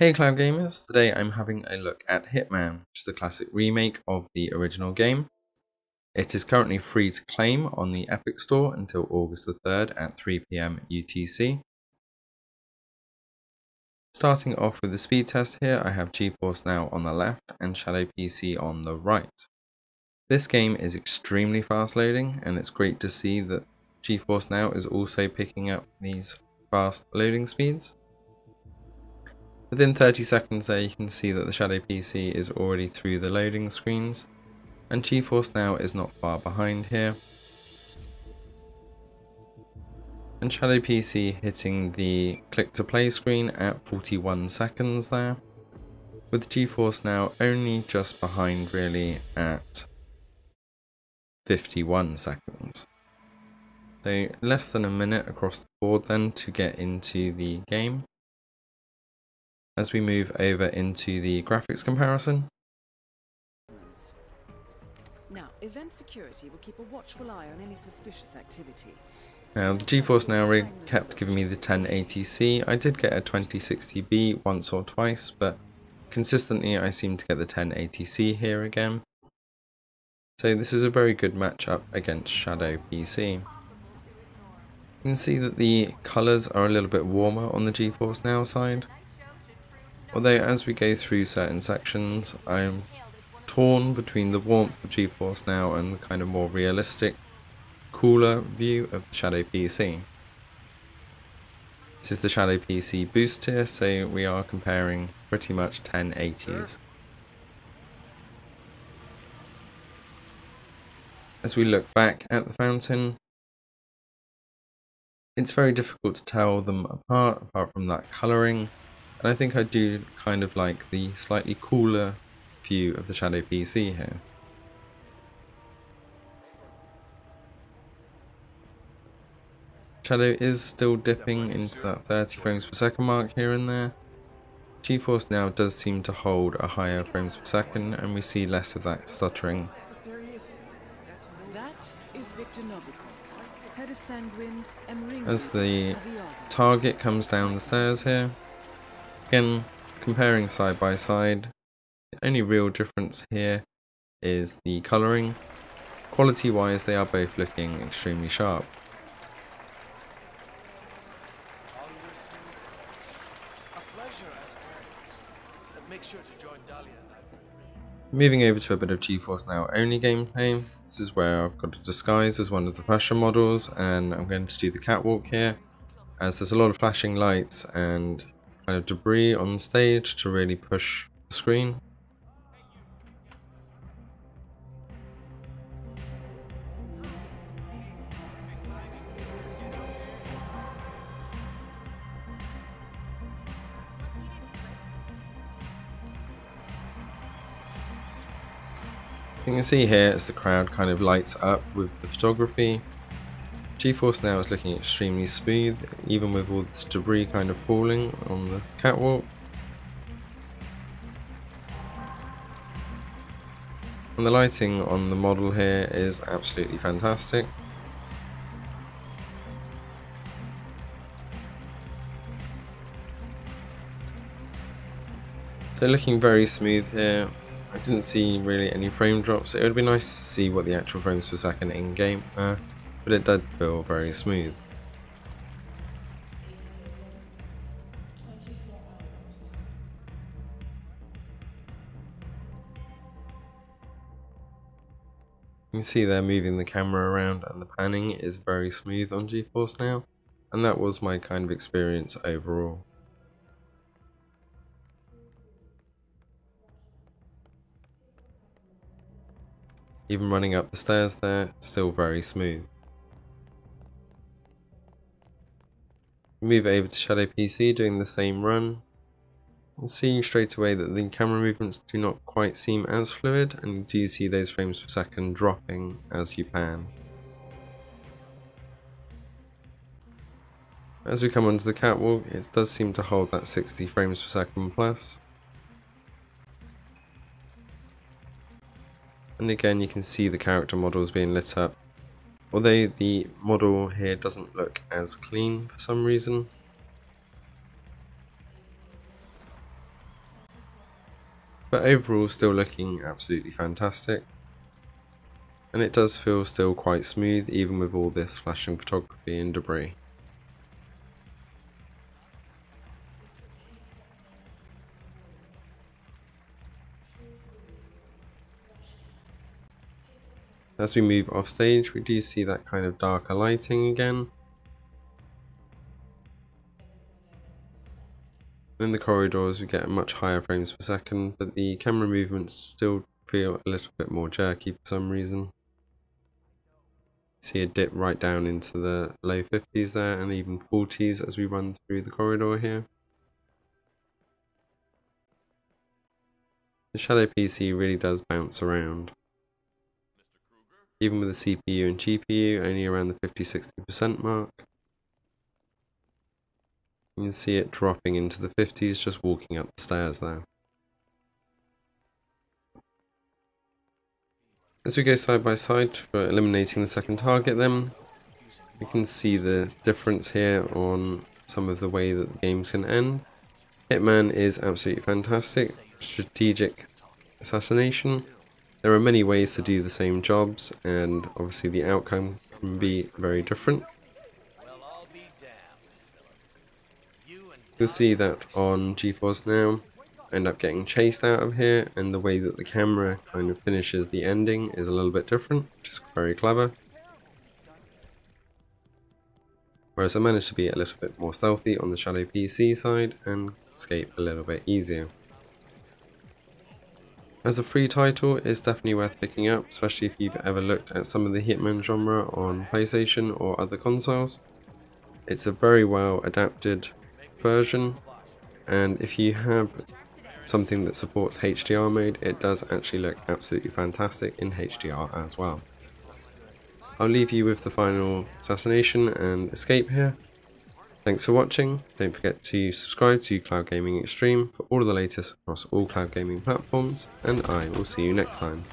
Hey Cloud Gamers, today I'm having a look at Hitman, which is the classic remake of the original game. It is currently free to claim on the Epic Store until August the 3rd at 3pm UTC. Starting off with the speed test here, I have GeForce Now on the left and Shadow PC on the right. This game is extremely fast loading and it's great to see that GeForce Now is also picking up these fast loading speeds. Within 30 seconds there you can see that the Shadow PC is already through the loading screens and GeForce Now is not far behind here. And Shadow PC hitting the click to play screen at 41 seconds there with GeForce Now only just behind really at 51 seconds. So less than a minute across the board then to get into the game as we move over into the graphics comparison. Now, event security will keep a watchful eye on any suspicious activity. Now, the GeForce Now rig kept giving me the 1080C. I did get a 2060B once or twice, but consistently I seem to get the 1080C here again. So this is a very good matchup against Shadow PC. You can see that the colours are a little bit warmer on the GeForce Now side. Although as we go through certain sections, I'm torn between the warmth of GeForce Now and the kind of more realistic, cooler view of the Shadow PC. This is the Shadow PC boost tier, so we are comparing pretty much 1080s. As we look back at the fountain, it's very difficult to tell them apart, apart from that colouring and I think I do kind of like the slightly cooler view of the Shadow PC here. Shadow is still dipping into that 30 frames per second mark here and there. GeForce now does seem to hold a higher frames per second and we see less of that stuttering. That is Viktor Novikov, head of Sanguine and As the target comes down the stairs here, Again, comparing side by side, the only real difference here is the colouring. Quality wise, they are both looking extremely sharp. Moving over to a bit of GeForce Now only gameplay, this is where I've got a disguise as one of the fashion models and I'm going to do the catwalk here as there's a lot of flashing lights and kind of debris on the stage to really push the screen. You can see here as the crowd kind of lights up with the photography GeForce Now is looking extremely smooth, even with all this debris kind of falling on the catwalk. And the lighting on the model here is absolutely fantastic. So looking very smooth here. I didn't see really any frame drops. It would be nice to see what the actual frames per second in game are but it did feel very smooth. You can see they're moving the camera around and the panning is very smooth on GeForce now and that was my kind of experience overall. Even running up the stairs there, still very smooth. Move over to Shadow PC doing the same run. And seeing straight away that the camera movements do not quite seem as fluid and you do see those frames per second dropping as you pan. As we come onto the catwalk, it does seem to hold that 60 frames per second plus. And again you can see the character models being lit up Although the model here doesn't look as clean for some reason. But overall still looking absolutely fantastic. And it does feel still quite smooth even with all this flashing photography and debris. As we move off stage, we do see that kind of darker lighting again. In the corridors, we get much higher frames per second, but the camera movements still feel a little bit more jerky for some reason. See a dip right down into the low 50s there, and even 40s as we run through the corridor here. The Shadow PC really does bounce around even with the CPU and GPU only around the 50-60% mark. You can see it dropping into the 50s just walking up the stairs there. As we go side by side for eliminating the second target then, we can see the difference here on some of the way that the game can end. Hitman is absolutely fantastic, strategic assassination, there are many ways to do the same jobs and obviously the outcome can be very different. You'll see that on GeForce Now, I end up getting chased out of here and the way that the camera kind of finishes the ending is a little bit different, which is very clever. Whereas I managed to be a little bit more stealthy on the Shadow PC side and escape a little bit easier. As a free title, it's definitely worth picking up, especially if you've ever looked at some of the Hitman genre on PlayStation or other consoles. It's a very well adapted version, and if you have something that supports HDR mode, it does actually look absolutely fantastic in HDR as well. I'll leave you with the final assassination and escape here. Thanks for watching. Don't forget to subscribe to Cloud Gaming Xtreme for all of the latest across all cloud gaming platforms, and I will see you next time.